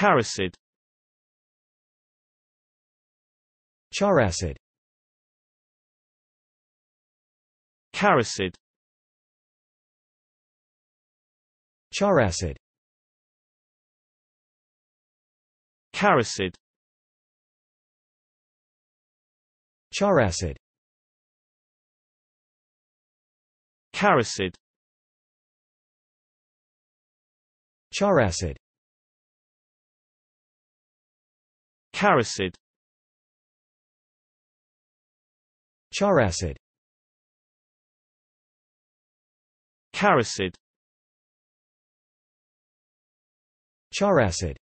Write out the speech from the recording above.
Caricid Characid Caricid Characid Caricid Characid Caricid Characid Caricid Characid Caricid Characid